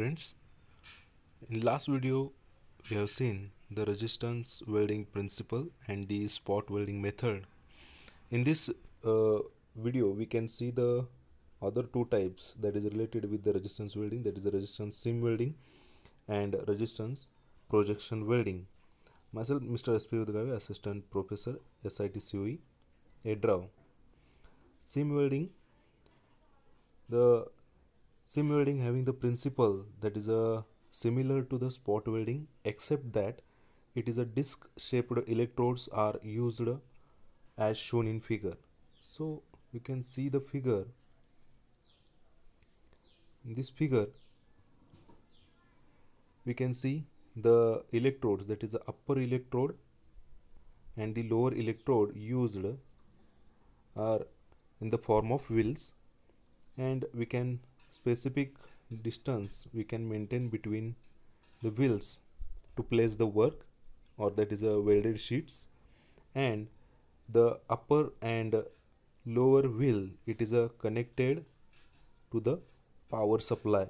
friends in last video we have seen the resistance welding principle and the spot welding method. In this uh, video we can see the other two types that is related with the resistance welding that is the resistance seam welding and resistance projection welding. Myself mr sp Udgave, assistant professor site coe seam welding the seam welding having the principle that is uh, similar to the spot welding except that it is a disc shaped electrodes are used as shown in figure. So you can see the figure. In this figure we can see the electrodes that is the upper electrode and the lower electrode used are in the form of wheels. And we can specific distance we can maintain between the wheels to place the work or that is a welded sheets and the upper and lower wheel it is a connected to the power supply.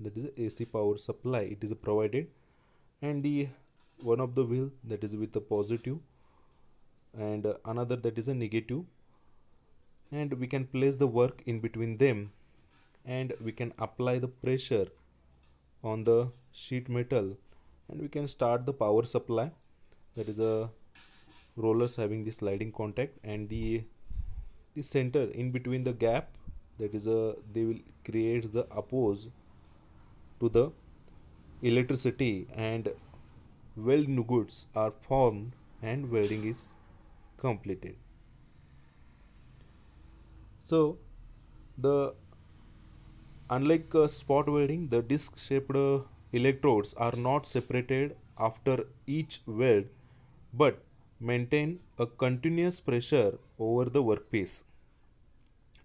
That is AC power supply it is provided. And the one of the wheel that is with a positive and another that is a negative. And we can place the work in between them and we can apply the pressure on the sheet metal and we can start the power supply. That is a rollers having the sliding contact and the the center in between the gap. That is a they will create the oppose to the electricity and weld nuggets are formed and welding is completed. So the Unlike uh, spot welding, the disc-shaped uh, electrodes are not separated after each weld but maintain a continuous pressure over the workpiece.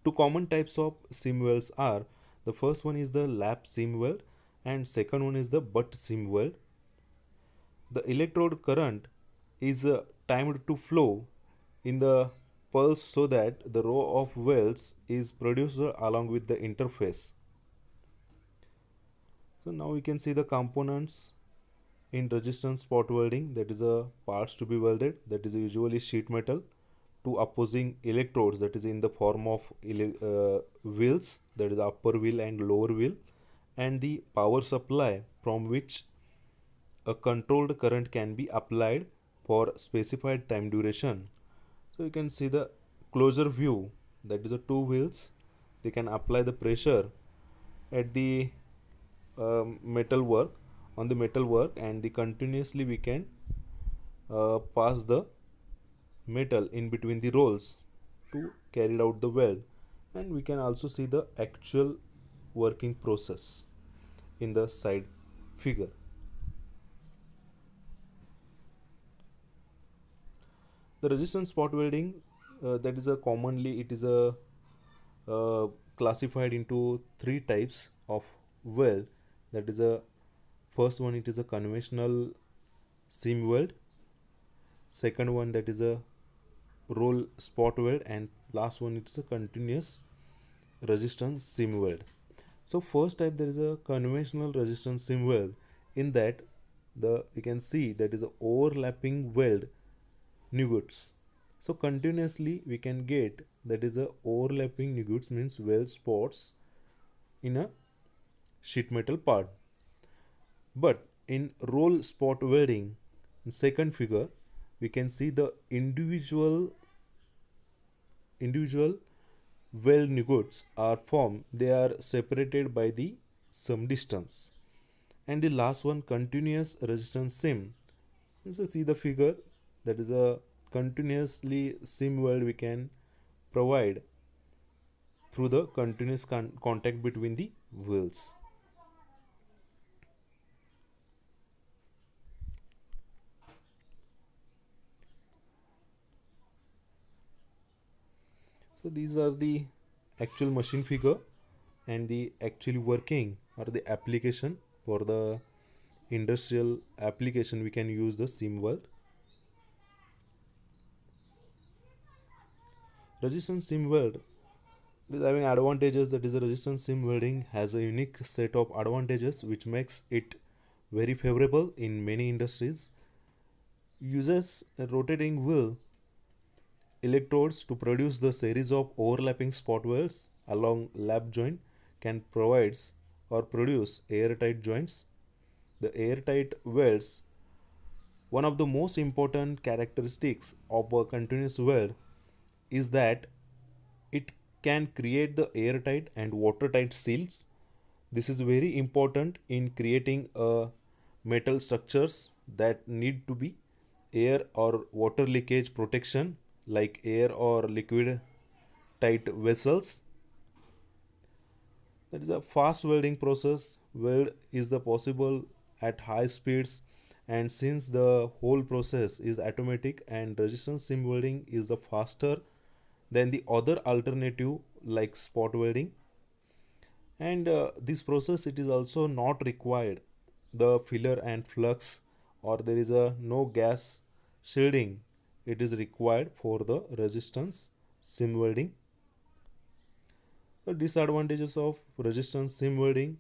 Two common types of seam welds are the first one is the lap seam weld and second one is the butt seam weld. The electrode current is uh, timed to flow in the pulse so that the row of welds is produced along with the interface so now we can see the components in resistance spot welding. That is a parts to be welded. That is usually sheet metal two opposing electrodes. That is in the form of uh, wheels. That is upper wheel and lower wheel. And the power supply from which a controlled current can be applied for specified time duration. So you can see the closer view. That is the two wheels. They can apply the pressure at the um, metal work on the metal work and the continuously we can uh, pass the metal in between the rolls to carry out the weld. And we can also see the actual working process in the side figure. The resistance spot welding uh, that is a commonly it is a uh, classified into three types of weld that is a first one it is a conventional seam weld. Second one that is a roll spot weld. And last one it's a continuous resistance seam weld. So first type there is a conventional resistance seam weld. In that the you can see that is a overlapping weld nuggets so continuously we can get that is a overlapping nuggets means weld spots in a sheet metal part. But in roll spot welding, in second figure, we can see the individual individual weld nuggets are formed. They are separated by the some distance. And the last one, continuous resistance seam. So see the figure that is a continuously seam weld we can provide through the continuous con contact between the wheels. These are the actual machine figure and the actually working or the application for the industrial application. We can use the seam weld resistance seam weld is having advantages. That is a resistance seam welding has a unique set of advantages which makes it very favorable in many industries. Uses a rotating wheel electrodes to produce the series of overlapping spot welds along lap joint can provides or produce airtight joints the airtight welds one of the most important characteristics of a continuous weld is that it can create the airtight and watertight seals. This is very important in creating a metal structures that need to be air or water leakage protection like air or liquid tight vessels. That is a fast welding process. Weld is the possible at high speeds and since the whole process is automatic and resistance seam welding is the faster than the other alternative like spot welding and uh, this process it is also not required the filler and flux or there is a no gas shielding it is required for the resistance seam welding the disadvantages of resistance seam welding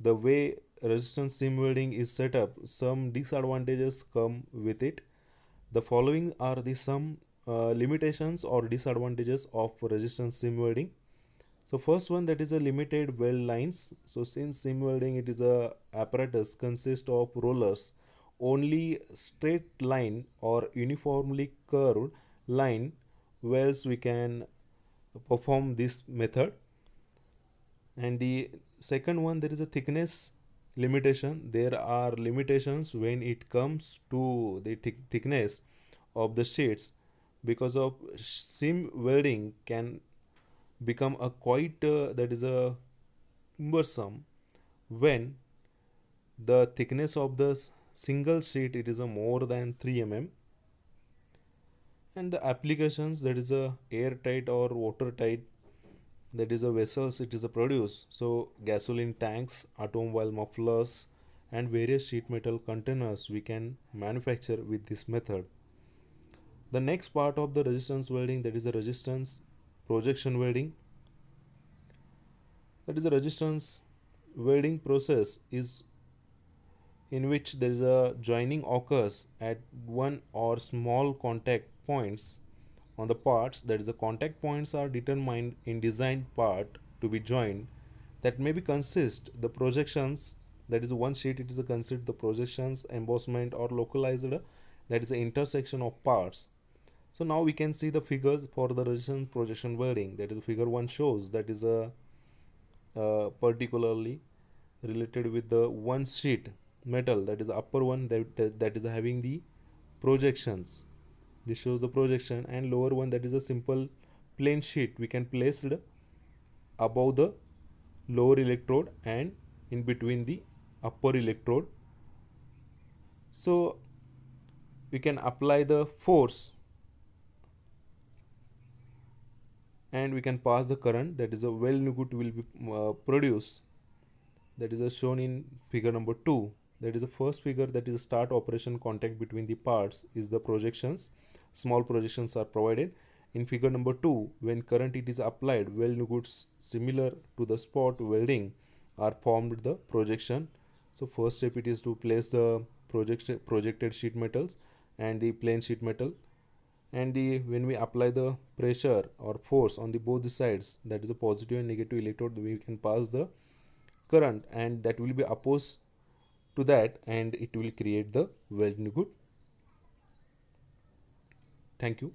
the way resistance seam welding is set up, some disadvantages come with it. The following are the some uh, limitations or disadvantages of resistance seam welding. So first one that is a limited weld lines. So since seam welding it is a apparatus consist of rollers only straight line or uniformly curved line welds we can perform this method. And the second one there is a thickness limitation. There are limitations when it comes to the th thickness of the sheets because of seam welding can become a quite uh, that is a cumbersome when the thickness of the single sheet it is a more than 3 mm. And the applications that is a airtight or watertight that is a vessels it is a produce. So gasoline tanks automobile mufflers and various sheet metal containers we can manufacture with this method. The next part of the resistance welding that is a resistance projection welding. That is a resistance welding process is in which there is a joining occurs at one or small contact points on the parts. That is the contact points are determined in designed part to be joined. That may be consist the projections that is one sheet it is a consider the projections embossment or localized that is the intersection of parts. So now we can see the figures for the resistance projection welding. That is figure 1 shows that is a uh, particularly related with the one sheet metal that is the upper one that, that, is having the projections. This shows the projection and lower one that is a simple plain sheet. We can place it above the lower electrode and in between the upper electrode. So we can apply the force and we can pass the current that is a weld nugget will be uh, produced. That is shown in figure number 2 that is the first figure that is start operation contact between the parts is the projections. Small projections are provided. In figure number 2 when current it is applied weld goods similar to the spot welding are formed the projection. So first step it is to place the projected projected sheet metals and the plain sheet metal. And the when we apply the pressure or force on the both the sides that is a positive and negative electrode we can pass the current and that will be opposed to that and it will create the welding good Thank you.